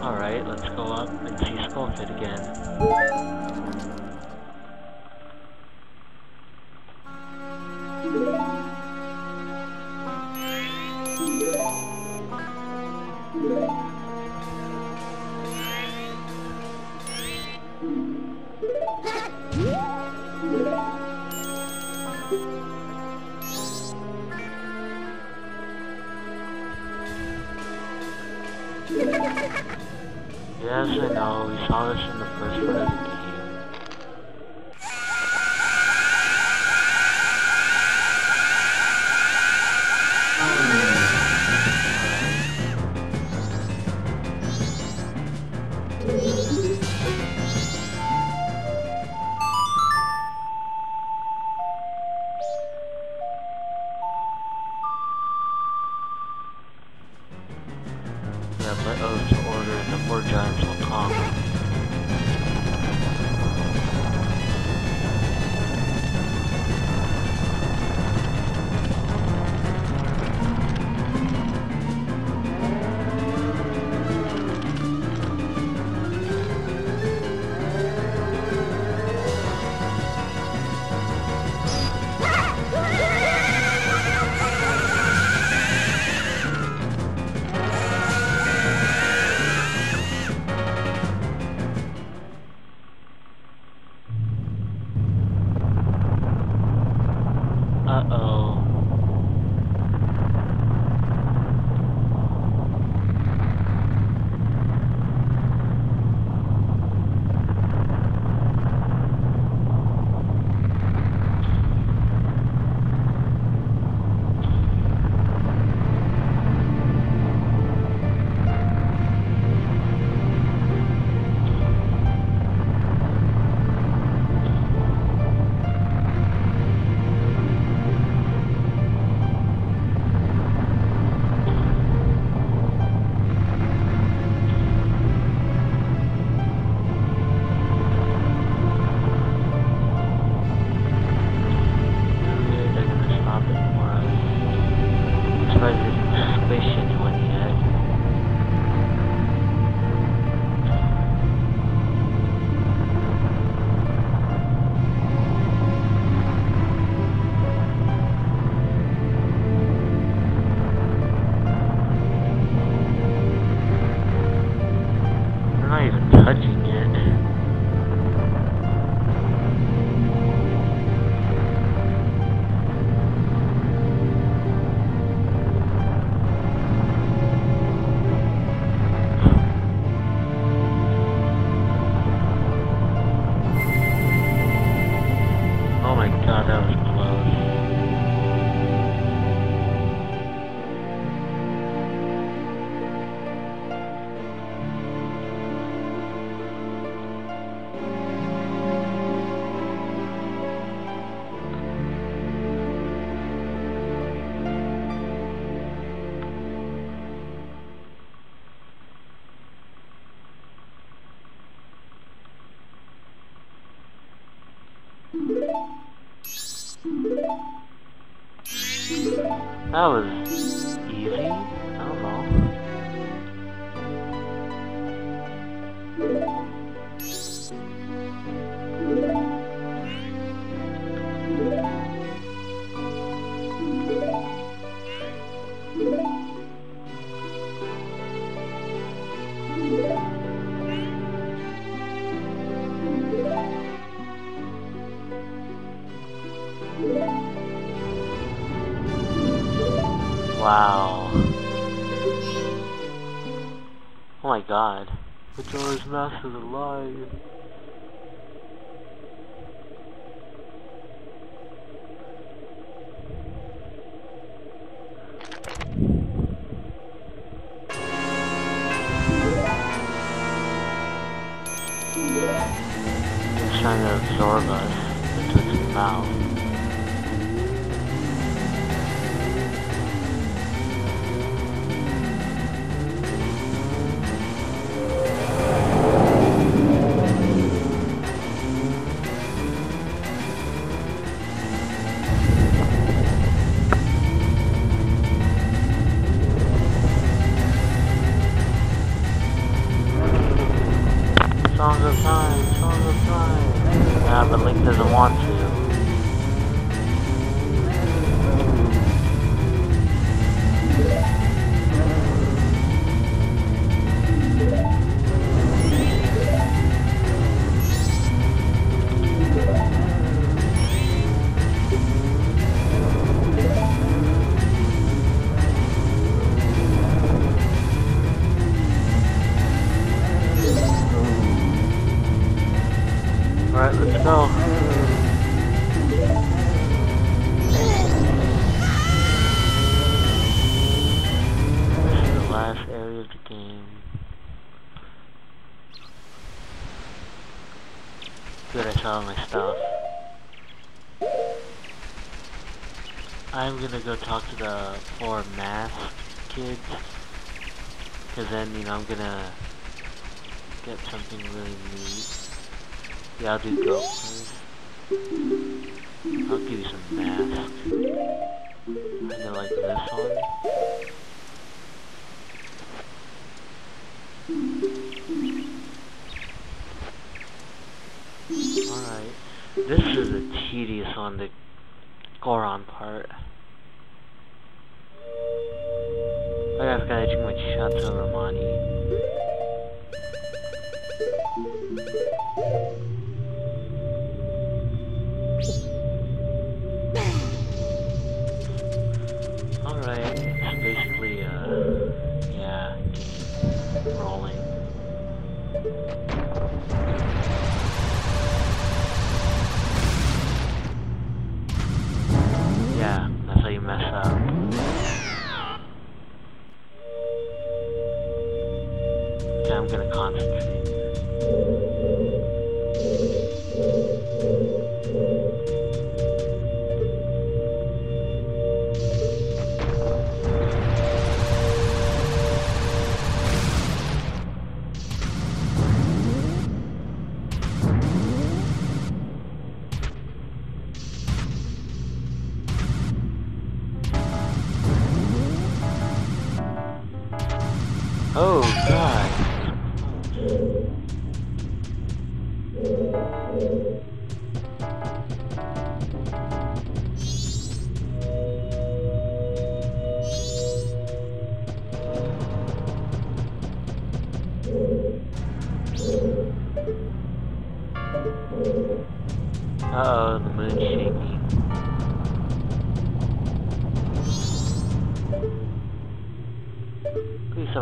Alright, let's go up and see Skull Kid again. Yes, I know, we saw this in the first part Oh my That was my god. Majora's Mask is alive. Of the game. Good, I saw my stuff. I'm gonna go talk to the four masked kids. Cause then, you know, I'm gonna get something really neat. Yeah, I'll do Goht first. I'll give you some mask. Oh god.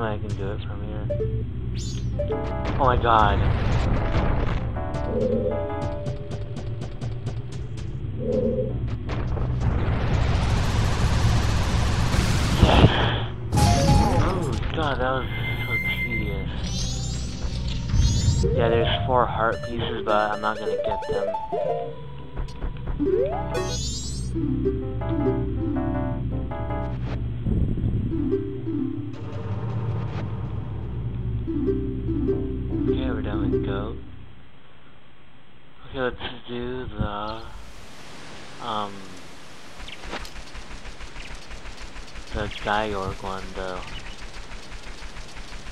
I can do it from here. Oh my god. Oh god, that was so tedious. Yeah, there's four heart pieces, but I'm not gonna get them. Goat. Okay, let's do the um the Gyorg one though.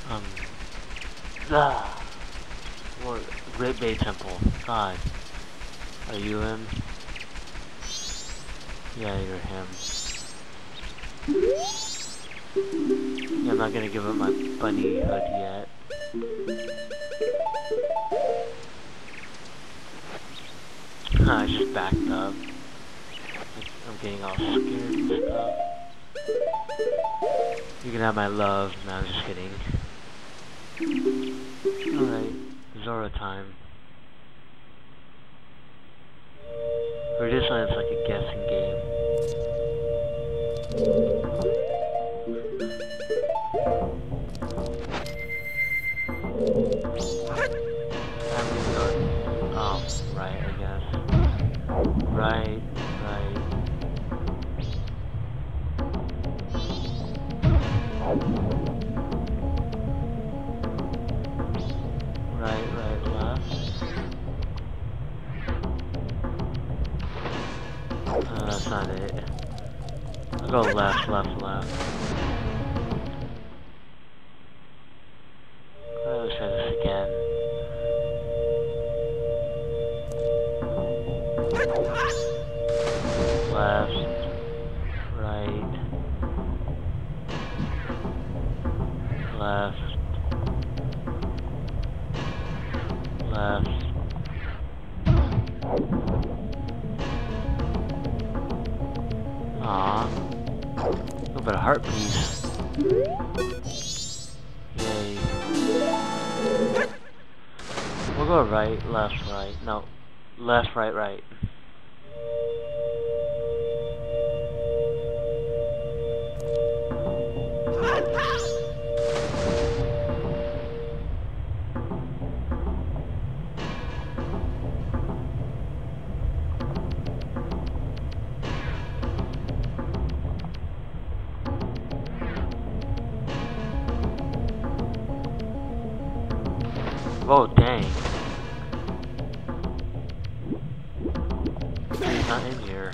Um the what Great Bay Temple. God. Are you him? Yeah, you're him. Yeah, I'm not gonna give up my bunny hood yet. I just backed up. I'm getting all scared and stuff. You can have my love. No, I'm just kidding. Alright, Zora time. For this one, it's like a guessing game. Right, right, left. Uh, that's not it. Go left, left, left. Let's try this again. Left. Left. Left. Aww. A little bit of heart piece. Yay. We'll go right, left, right. No. Left, right, right. Oh, dang. He's not in here.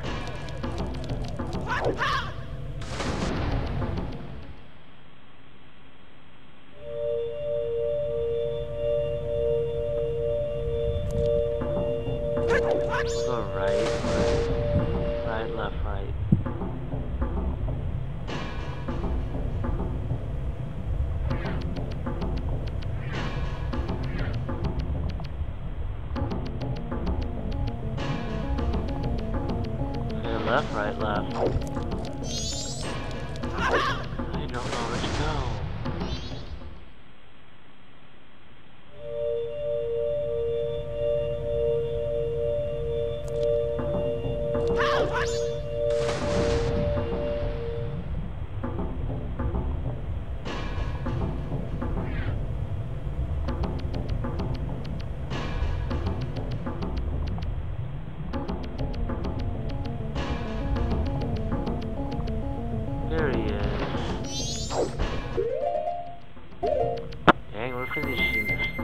We'll go right, right, right, left, right.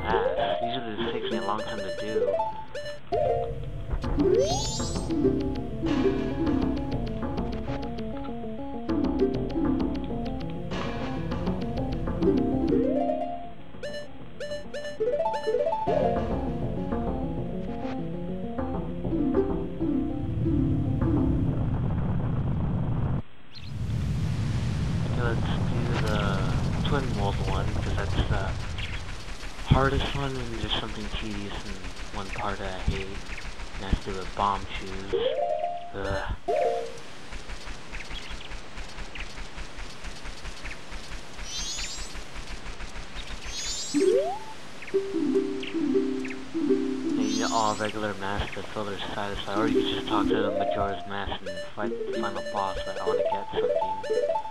This takes me a long time to do. Okay, let's do the twin mold one, because that's the hardest one, and there's something tedious in one part that I hate. And that's with bomb shoes. Ugh. Need all regular masks to fill their satisfied, or you can just talk to the Majora's Mask and fight the final boss, but I want to get something.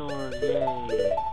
Excellent, yay.